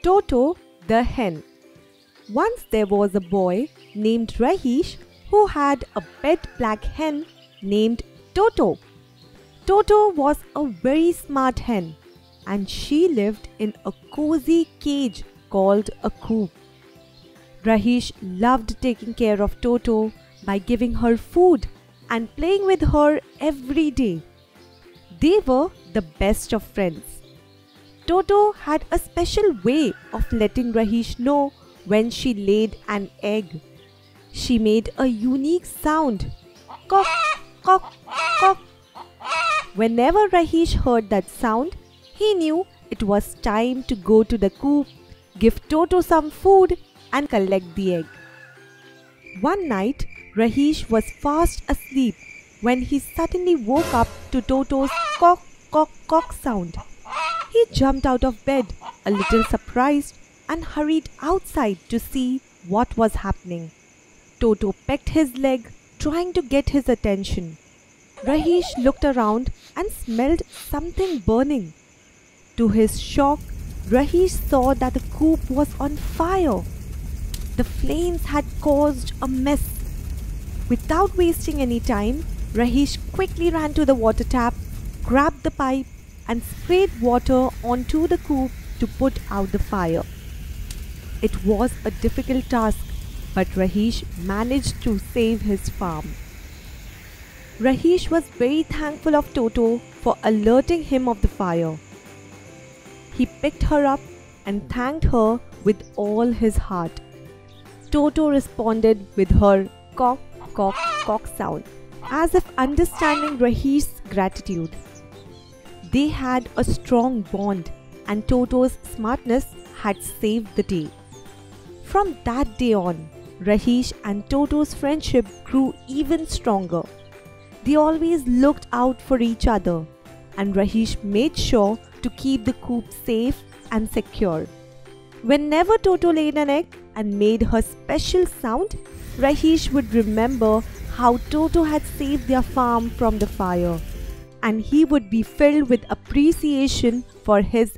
Toto the Hen Once there was a boy named Rahish who had a pet black hen named Toto. Toto was a very smart hen and she lived in a cozy cage called a coop. Rahish loved taking care of Toto by giving her food and playing with her every day. They were the best of friends. Toto had a special way of letting Rahish know when she laid an egg. She made a unique sound cock, cock, cock. Whenever Rahish heard that sound, he knew it was time to go to the coop, give Toto some food, and collect the egg. One night, Rahish was fast asleep when he suddenly woke up to Toto's cock, cock, cock sound. He jumped out of bed, a little surprised, and hurried outside to see what was happening. Toto pecked his leg, trying to get his attention. Rahish looked around and smelled something burning. To his shock, Rahish saw that the coop was on fire. The flames had caused a mess. Without wasting any time, Rahish quickly ran to the water tap, grabbed the pipe, and sprayed water onto the coop to put out the fire. It was a difficult task, but Rahish managed to save his farm. Rahish was very thankful of Toto for alerting him of the fire. He picked her up and thanked her with all his heart. Toto responded with her cock, cock, cock sound, as if understanding Rahish's gratitude. They had a strong bond, and Toto's smartness had saved the day. From that day on, Rahish and Toto's friendship grew even stronger. They always looked out for each other, and Rahish made sure to keep the coop safe and secure. Whenever Toto laid an egg and made her special sound, Rahish would remember how Toto had saved their farm from the fire and he would be filled with appreciation for his